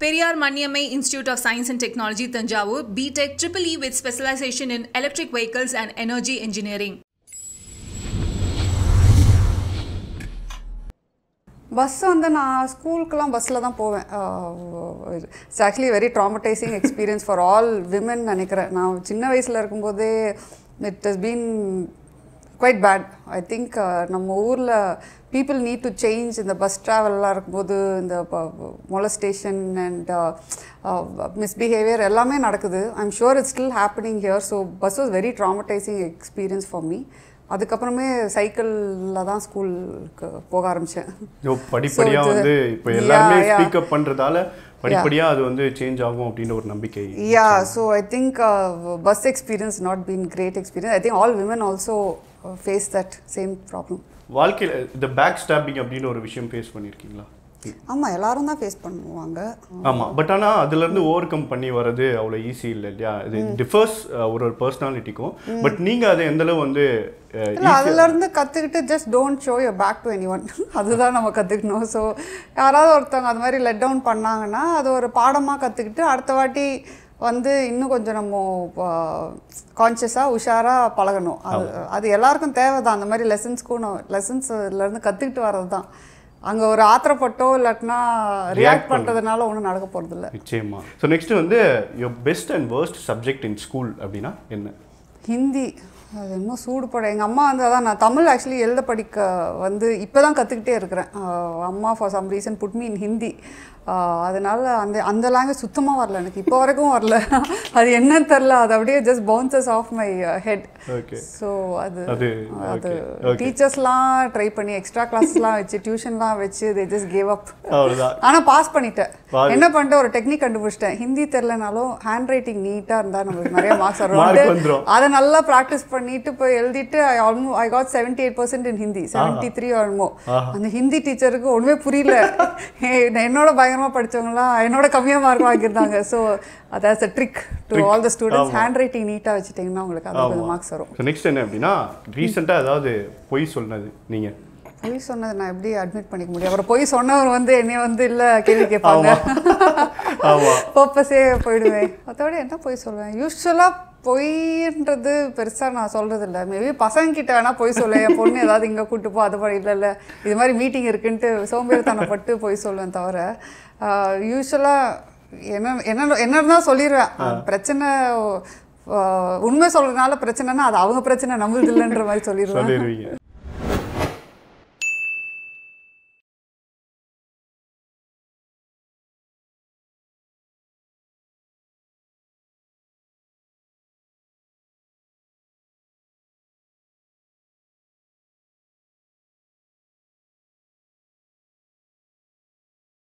Periyar Maniammai Institute of Science and Technology, Tanjavur, BTech Triple E with specialization in electric vehicles and energy engineering. Bus வந்து நான் ஸ்கூலுக்கெலாம் பஸ்ஸில் தான் போவேன் it's actually very traumatising experience for all women நினைக்கிறேன் நான் சின்ன வயசில் இருக்கும்போதே it has been quite bad I think நம்ம ஊரில் பீப்புள் நீட் டு சேஞ்ச் இந்த பஸ் ட்ராவல்லாம் இருக்கும்போது இந்த மொலஸ்டேஷன் அண்ட் மிஸ்பிஹேவியர் எல்லாமே நடக்குது. I'm sure it's still happening here so bus was very traumatising experience for me அதுக்கப்புறமே சைக்கிளில் தான் ஸ்கூலுக்கு போக ஆரம்பித்தேன் ஓ, படிப்படியா So, இது- வந்து இப்போ எல்லாருமே Yeah, yeah. ஸ்பீக்கப் பண்றதால படிப்படியா அது வந்து சேஞ்ச் ஆகும் அப்படின்ற ஒரு நம்பிக்கை Yeah, so I think uh, bus experience not been great experience. I think all women uh, face that same problem. வாழ்க்கையில இந்த பேக் ஸ்டாப்பிங் அப்படின்னு ஒரு விஷயம் ஃபேஸ் பண்ணியிருக்கீங்களா? ஆமாம் எல்லாரும் தான் ஃபேஸ் பண்ணுவாங்க. ஆமா பட் ஆனா அதுல இருந்து ஓவர் கம் பண்ணி வர்றது அவ்வளவு ஈஸி இல்லை இல்லையா? இது டிஃபர்ஸ் ஒரு ஒரு பர்சனாலிட்டிக்கும் பட் நீங்க அதை எந்த அளவு வந்து அதுலேருந்து கற்றுக்கிட்டு just don't show you back to any one அதுதான் நம்ம கற்றுக்கணும் ஸோ யாராவது ஒருத்தவங்க அது மாதிரி லெட் டவுன் பண்ணாங்கன்னா அது ஒரு பாடமாக கற்றுக்கிட்டு அடுத்த வாட்டி வந்து இன்னும் கொஞ்சம் நம்ம கான்ஷியஸாக உஷாராக பழகணும். அது அது எல்லாருக்கும் தேவை தான் அந்த மாதிரி லெசன்ஸ்க்கும் லெசன்ஸ்லேருந்து கற்றுக்கிட்டு வர்றது தான் அங்கே ஒரு ஆத்திரப்பட்டோ இல்லாட்டினா ரியாக்ட் பண்ணுறதுனால ஒன்றும் நடக்க போகிறதில்ல நிச்சயமா. ஸோ நெக்ஸ்ட் வந்து your best and worst subject in school அப்படின்னா என்ன? ஹிந்தி. அது இன்னும் சூடு பட எங்கள் அம்மா வந்து அதான் நான் தமிழ் ஆக்சுவலி எழுத படிக்க வந்து இப்போ தான் கற்றுக்கிட்டே இருக்கிறேன் அம்மா for some reason put me in Hindi அதனால அந்த அந்த லாங்குவேஜ் சுத்தமாக வரல எனக்கு. இப்போ வரைக்கும் வரல. அது என்னன்னு தெரில அது அப்படியே just bounces off my head so அது அது. டீச்சர்ஸ்லாம் ட்ரை பண்ணி எக்ஸ்ட்ரா கிளாஸ்லாம் வச்சு டியூஷன்லாம் வச்சு தே ஜஸ்ட் கேவ் அப் ஆனால் பாஸ் பண்ணிட்டேன். என்ன பண்ணிட்டேன்? ஒரு டெக்னிக் கண்டுபிடிச்சிட்டேன். ஹிந்தி தெரிலனாலும் ஹேண்ட் ரைட்டிங் நீட்டாக இருந்தால் நம்மளுக்கு நிறைய மார்க்ஸ் வரும். அதை நல்லா ப்ராக்டிஸ் பண்ணிட்டு போய் எழுதிட்டு I almost I got seventy eight percent in Hindi seventy three almost அந்த ஹிந்தி டீச்சருக்கு ஒன்றுமே புரியல. என்னோட பயங்கரமாக படிச்சவங்கலாம் என்னோட கம்மியாக mark வாங்கியிருந்தாங்க. So that's a trick to all the students handwriting நீட்டாக வச்சுட்டிங்கன்னா உங்களுக்கு அது கொஞ்சம் மார்க்ஸ் வரும். நெக்ஸ்ட் என்ன அப்படின்னா ரீசெண்டாக ஏதாவது பொய் சொன்னது நீங்க? பொய் சொன்னது நான் எப்படி அட்மிட் பண்ணிக்க முடியும்? அவர் பொய் சொன்னவர் வந்து என்னைய வந்து இல்லை கேள்வி கேட்பாங்க. பர்பஸே போயிடுவேன். அதோட என்ன பொய் சொல்லுவேன் யூஸ்வலாக பொய்ன்றது பெருசாக நான் சொல்கிறது இல்லை மேபி பசங்க கிட்ட வேணால் பொய் சொல்லுவேன் என் பொண்ணு ஏதாவது இங்கே கூட்டு போ அது மாதிரி இல்லை இல்லை. இது மாதிரி மீட்டிங் இருக்குன்ட்டு சோம்பேறித்தனப்பட்டு பொய் சொல்லுவேன் தவிர யூஸ்வலாக என்ன என்ன என்ன இருந்தால் சொல்லிடுவேன் பிரச்சனை உண்மை சொல்கிறதுனால பிரச்சனைனா அது அவங்க பிரச்சனை நம்மளுது இல்லைன்ற மாதிரி சொல்லிடுவேன்